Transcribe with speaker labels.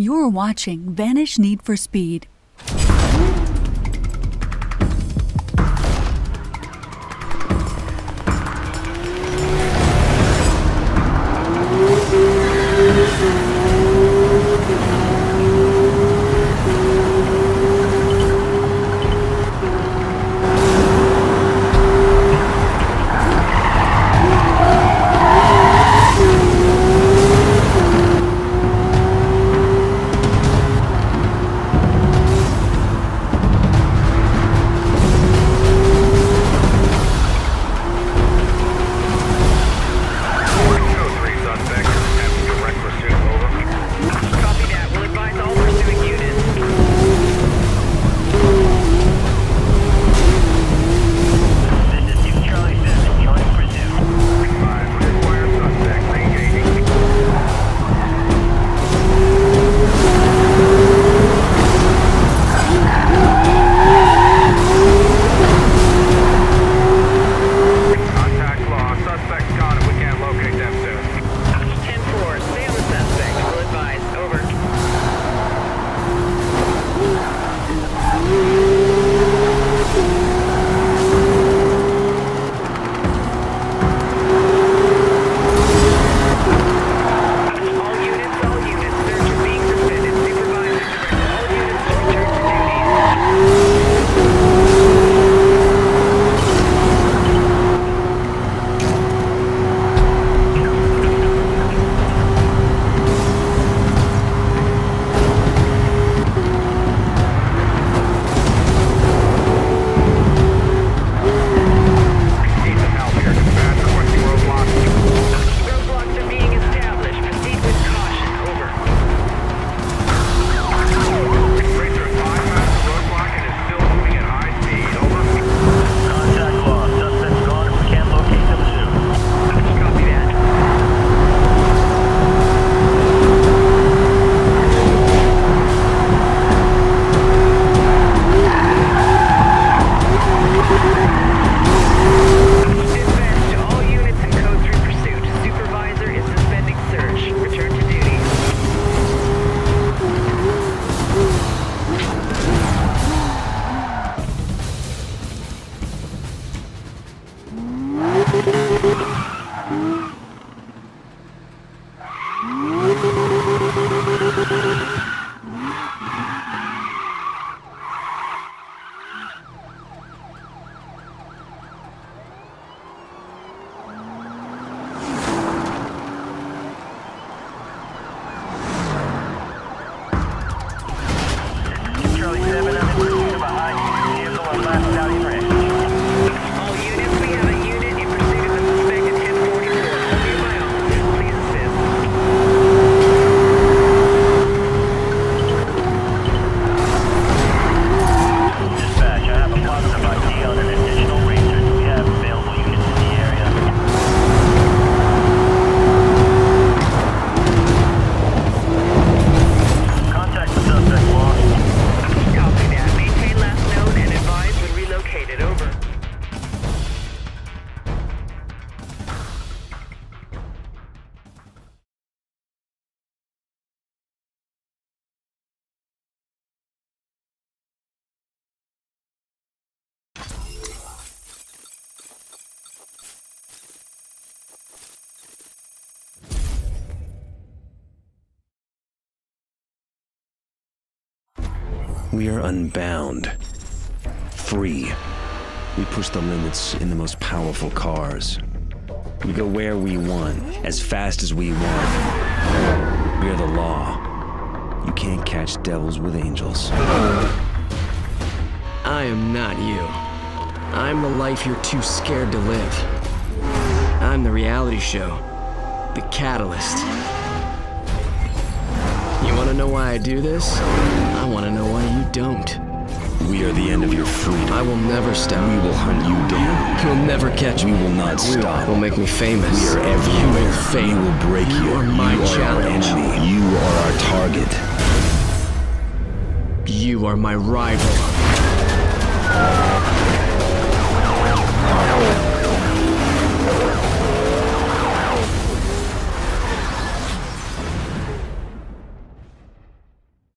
Speaker 1: You're watching Vanish Need for Speed.
Speaker 2: We are unbound. Free. We push the limits in the most powerful cars. We go where we want, as fast as we want. We are the law. You can't catch devils with angels.
Speaker 3: I am not you. I'm the life you're too scared to live. I'm the reality show. The catalyst. You wanna know why I do this? I wanna know why you don't.
Speaker 2: We are the end of your freedom.
Speaker 3: I will never stop.
Speaker 2: We will hunt you down.
Speaker 3: You'll never catch me.
Speaker 2: We will not stop.
Speaker 3: will make me famous.
Speaker 2: We are everywhere.
Speaker 3: You will fail.
Speaker 2: We will break you.
Speaker 3: You are my
Speaker 2: you are
Speaker 3: challenge.
Speaker 2: our enemy. You are our target.
Speaker 3: You are my rival.